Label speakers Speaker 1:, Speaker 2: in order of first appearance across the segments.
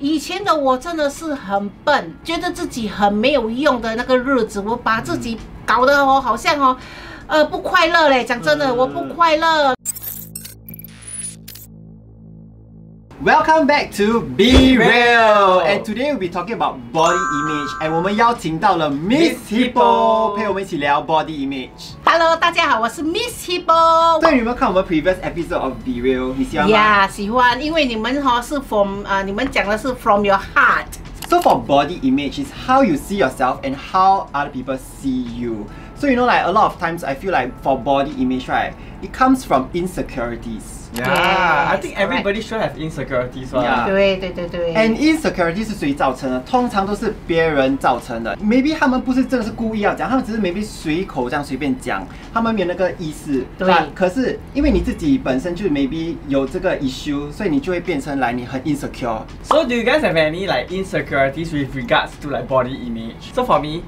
Speaker 1: 以前的我真的是很笨，觉得自己很没有用的那个日子，我把自己搞得哦，好像哦，呃，不快乐嘞。讲真的，我不快乐。
Speaker 2: Welcome back to Be Real, and today we'll be talking about body image. And 我们邀请到了 Miss Hippo 陪我们一起聊 body image.
Speaker 1: Hello，大家好，我是 Miss Hippo。
Speaker 2: 对，你有没有看我们 previous episode of Be Real？你喜欢吗
Speaker 1: 呀喜欢，因为你们哈、是 from 啊、你们讲的是 from your heart。
Speaker 2: So for body image is how you see yourself and how other people see you. So you know like a lot of times I feel like for body image right, it comes from insecurities.
Speaker 3: Yeah,
Speaker 1: Yes,
Speaker 3: I think everybody should have insecurities. Right?
Speaker 2: Yeah.
Speaker 1: 对对对对。
Speaker 2: And insecurity 是谁造成的？通常都是别人造成的。Maybe 他们不是真的是故意要讲，他们只是 maybe 随口这样随便讲，他们没有那个意思。
Speaker 1: 对
Speaker 2: But 可是因为你自己本身就是 maybe 有这个 issue，所以你就会变成来你很 insecure。
Speaker 3: So do you guys have any like insecurities with regards to like body image? So for me,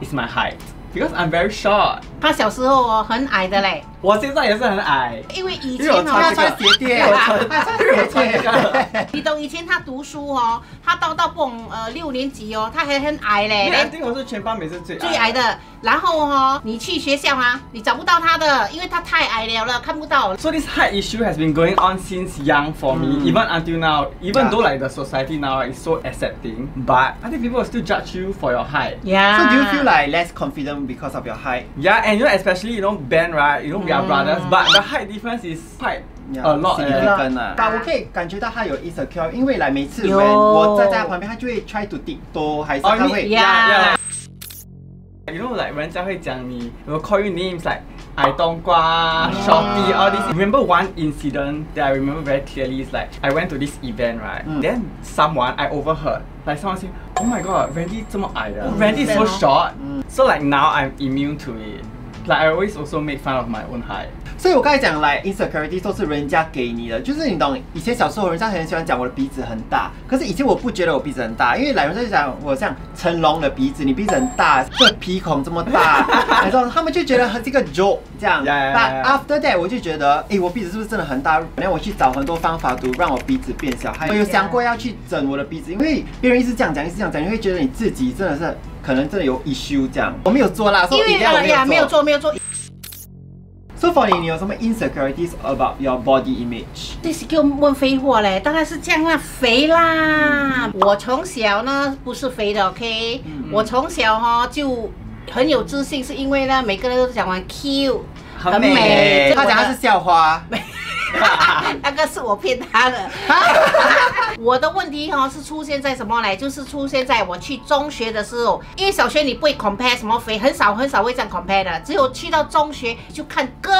Speaker 3: it's my height because I'm very short.
Speaker 1: 他小时候哦很矮的嘞，
Speaker 3: 我现在也是很矮。
Speaker 1: 因为以前哦，
Speaker 2: 他穿鞋垫，他穿鞋垫。
Speaker 1: 你懂以前他读书哦，他到到蹦呃六年级哦，他还很矮嘞
Speaker 3: 因为 I
Speaker 1: 连
Speaker 3: think 我是全班每次最
Speaker 1: 最矮。的。然后哦，你去学校啊，你找不到他的，因为他太矮了了，看不到。
Speaker 3: So this height issue has been going on since young for me,
Speaker 2: Mm.
Speaker 3: even until now. Even though like the society now is so accepting, but I think people will still judge you for your height.
Speaker 1: Yeah.
Speaker 2: So do you feel like less confident because of your height?
Speaker 3: Yeah, and you know, especially you know Ben, right? You know we are
Speaker 1: Mm.
Speaker 3: brothers, but the height difference is quite
Speaker 2: Yeah,
Speaker 3: a lot. eh.
Speaker 2: significant 啊。但我可以感觉到他有 insecure，因为来每次
Speaker 1: 有
Speaker 2: when 我站在他旁边，他就会 try to tiptoe，还是
Speaker 3: Oh,
Speaker 2: 他
Speaker 3: you
Speaker 2: 会
Speaker 3: mean-
Speaker 1: Yeah.
Speaker 3: You know, like 人家会讲你 will call you names like 矮冬瓜,
Speaker 1: Yeah.
Speaker 3: shorty, all this. Remember one incident that I remember very clearly is like I went to this event, right?
Speaker 2: Mm.
Speaker 3: Then someone I overheard like someone say, "Oh my god, Randy 这么矮的
Speaker 2: Mm.
Speaker 3: Randy is so
Speaker 1: Yeah.
Speaker 3: short."
Speaker 2: Mm.
Speaker 3: So like now I'm immune to it. Like I always also make fun of my own height.
Speaker 2: 所以我刚才讲来 insecurity 都是人家给你的，就是你懂，以前小时候人家很喜欢讲我的鼻子很大，可是以前我不觉得我鼻子很大，因为来人家就讲我像成龙的鼻子，你鼻子很大，这鼻孔这么大，然后他们就觉得和这个 joke 这样。
Speaker 3: Yeah, yeah,
Speaker 2: But after that 我就觉得，诶，我鼻子是不是真的很大？然后我去找很多方法读让我鼻子变小，还有想过要去整我的鼻子，因为别人一直这样讲，一直这样讲，你会觉得你自己真的是可能真的有 issue 这样。我没有做啦，所以
Speaker 1: 因为
Speaker 2: 一定要
Speaker 1: 没有做没有做。
Speaker 2: So for 你，你有什么 insecurities about your body image？
Speaker 1: 这是给我问废话嘞，当然是这样啦，肥啦。我从小呢不是肥的，OK，、
Speaker 2: 嗯。
Speaker 1: 我从小哈、就很有自信，是因为呢每个人都讲完 cute，
Speaker 3: 很美。
Speaker 2: 他讲的是校花，
Speaker 1: 那个是我骗他的。我的问题哈、是出现在什么嘞？就是出现在我去中学的时候，因为小学你不会 compare 什么肥，很少很少会这样 compare 的，只有去到中学就看更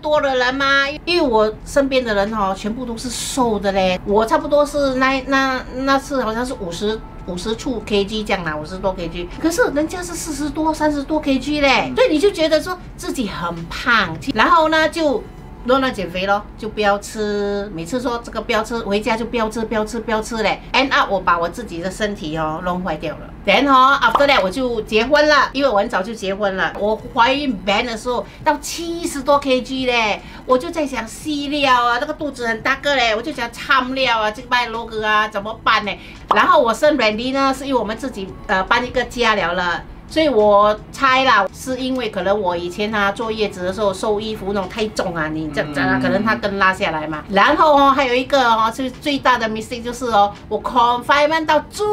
Speaker 1: 多的人嘛。因为我身边的人哈、全部都是瘦的嘞，我差不多是那那那次好像是五十。五十处 kg 这样啦，五十多 kg，可是人家是四十多、三十多 kg 嘞，所以你就觉得说自己很胖，然后呢就乱乱减肥咯，就不要吃，每次说这个不要吃，回家就不要吃，不要吃，不要吃嘞。end up 我把我自己的身体哦弄坏掉了。then 哦 after that 我就结婚了，因为我很早就结婚了。我怀孕 ban 的时候到七十多 kg 嘞，我就在想细料啊，那个肚子很大个嘞，我就想참料啊，这个卖 logo 啊怎么办呢？然后我生 Randy 呢，是因为我们自己呃搬一个家了了。所以我猜啦，是因为可能我以前啊坐月子的时候收衣服那种太重啊，你这这样可能它跟拉下来嘛。然后哦，还有一个哦，是最大的 mistake 就是哦，我 confinement 到最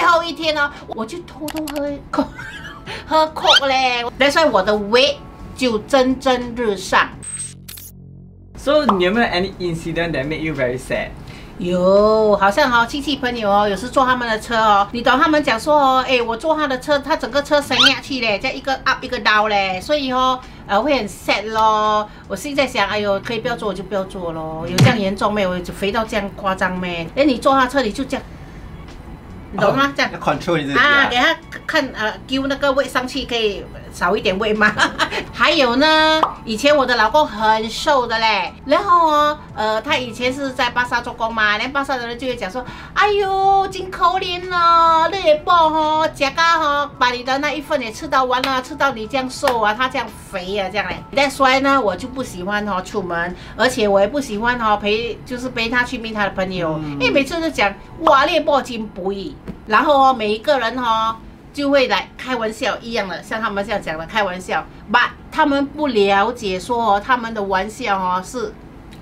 Speaker 1: 后一天哦，我就偷偷喝口 喝 coke 嘞，所以我的 weight 就蒸蒸日上。
Speaker 3: So 你有没有 any incident that made you very sad?
Speaker 1: 有，好像哦、亲戚朋友哦，有时坐他们的车哦，你懂他们讲说哦，哎，我坐他的车，他整个车升下去嘞，再一个 up 一个 down 嘞，所以哦，呃，会很 sad 咯。我现在想，哎呦，可以不要坐我就不要坐咯，有这样严重没有？就肥到这样夸张没？哎，你坐他车你就这样，你懂吗？这样
Speaker 2: 要 control 你自己
Speaker 1: 啊，
Speaker 2: 啊
Speaker 1: 给。他看呃，丢那个胃上去可以少一点胃吗？还有呢，以前我的老公很瘦的嘞，然后哦，呃，他以前是在巴萨做工嘛，连巴萨的人就会讲说，哎呦，真可怜哦，你也不哈，假嘎哈，把你的那一份也吃到完了，吃到你这样瘦啊，他这样肥啊，这样嘞。但所以呢，我就不喜欢哈出门，而且我也不喜欢哈陪，就是陪他去见他的朋友，因为每次都讲哇，猎豹金不易，然后哦，每一个人哈。就会来开玩笑一样的，像他们这样讲的开玩笑，把他们不了解说哦，他们的玩笑哦是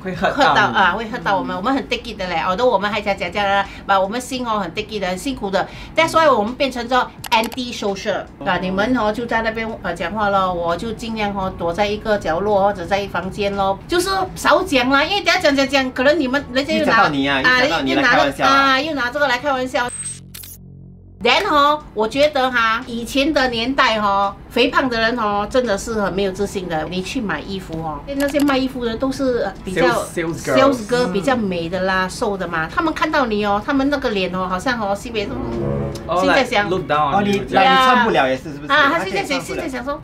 Speaker 3: 会喝
Speaker 1: 喝到啊，会喝到我们，我们很 d i c k y 的嘞，好多我们还讲讲讲的，把我们心哦很 d i c k y 的，很辛苦的，但所以我们变成这 anti social 啊，你们哦就在那边呃讲话咯，我就尽量哦躲在一个角落或者在一房间咯，就是少讲啦，因为等下讲讲讲，可能你们人家又拿
Speaker 2: 啊，又拿
Speaker 1: 啊，又拿这个来开玩笑。然后我觉得哈，以前的年代哈，肥胖的人哦，真的是很没有自信的。你去买衣服哦，那些卖衣服的都是比较
Speaker 3: sales
Speaker 1: 哥比较美的啦，瘦的嘛。他们看到你哦，他们那个脸哦，好像哦，西北
Speaker 3: 现在想
Speaker 2: 哦，你你穿不了也是是不是？
Speaker 1: 啊，他现在想现在想说。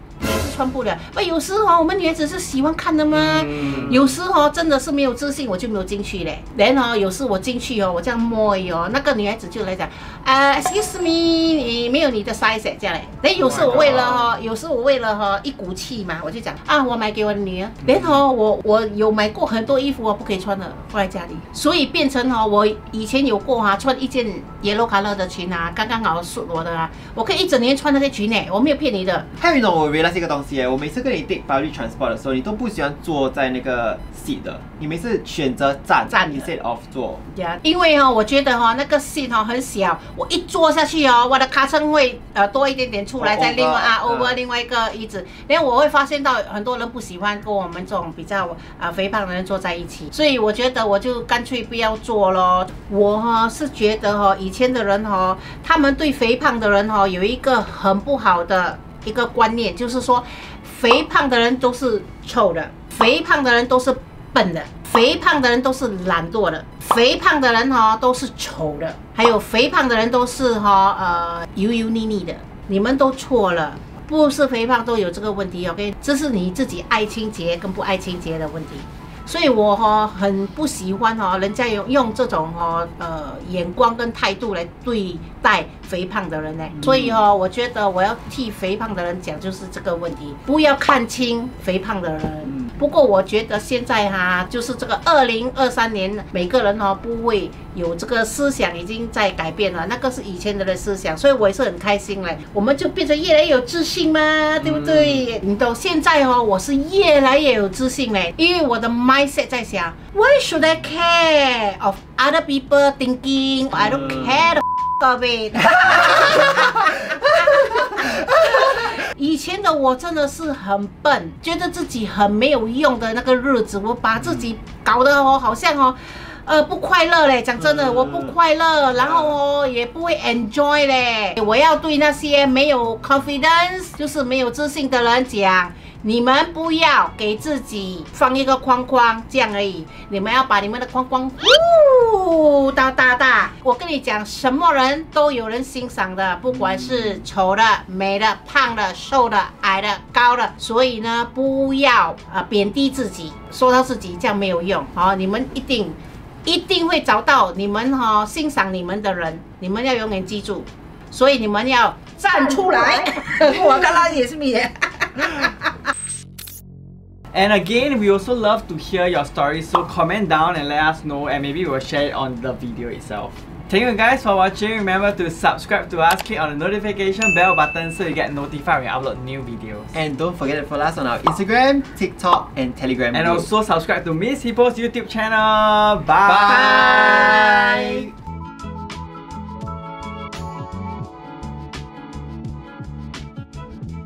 Speaker 1: 穿不了，不，有时候我们女孩子是喜欢看的吗？有时候真的是没有自信，我就没有进去嘞。然后有时我进去哦，我这样摸哦，那个女孩子就来讲，啊，excuse me，你没有你的 size 这样嘞。然后有时我为了哈，有时我为了哈一股气嘛，我就讲啊，我买给我的女儿。然后我我有买过很多衣服我不可以穿的，放在家里，所以变成哈，我以前有过哈，穿一件 yellow color 的裙啊，刚刚好是我的啊，我可以一整年穿那些裙呢，我没有骗你的。
Speaker 2: 还有一种我原来是一个东。我每次跟你 take public transport 的时候，你都不喜欢坐在那个 seat 的，你每次选择站
Speaker 1: 站
Speaker 2: ，instead of 坐。
Speaker 1: 呀，因为哈，我觉得哈那个 seat 哈很小，我一坐下去哦，我的卡层会呃多一点点出来，在另外啊 over 另外一个椅子，因为我会发现到很多人不喜欢跟我们这种比较啊肥胖的人坐在一起，所以我觉得我就干脆不要坐咯。我哈是觉得哈以前的人哈，他们对肥胖的人哈有一个很不好的。一个观念就是说，肥胖的人都是丑的，肥胖的人都是笨的，肥胖的人都是懒惰的，肥胖的人哈都是丑的，还有肥胖的人都是哈呃油油腻腻的。你们都错了，不是肥胖都有这个问题，OK？这是你自己爱清洁跟不爱清洁的问题。所以我哈很不喜欢哈，人家用用这种哈呃眼光跟态度来对待肥胖的人呢。所以哈，我觉得我要替肥胖的人讲，就是这个问题，不要看轻肥胖的人。不过我觉得现在哈，就是这个二零二三年，每个人哦不会有这个思想已经在改变了，那个是以前的的思想，所以我也是很开心嘞。我们就变得越来越有自信嘛，对不对？你到现在哦，我是越来越有自信嘞，因为我的 mindset 在想，Why should I care of other people thinking? I don't care 以前的我真的是很笨，觉得自己很没有用的那个日子，我把自己搞得哦，好像哦，呃，不快乐嘞。讲真的，我不快乐，然后哦，也不会 enjoy 嘞。我要对那些没有 confidence，就是没有自信的人讲。你们不要给自己放一个框框，这样而已。你们要把你们的框框呜大大大。我跟你讲，什么人都有人欣赏的，不管是丑的、美的、胖的、瘦的、矮的、高的。所以呢，不要啊贬低自己，说到自己这样没有用。好，你们一定一定会找到你们哈欣赏你们的人。你们要永远记住，所以你们要站出来。我刚刚也是米。
Speaker 3: And again, we also love to hear your stories, so comment down and let us know and maybe we'll share it on the video itself. Thank you guys for watching. Remember to subscribe to us, click on the notification bell button so you get notified when we upload new videos.
Speaker 2: And don't forget to follow us on our Instagram, TikTok and Telegram
Speaker 3: And group. also subscribe to Miss Hippo's YouTube channel. Bye! Bye.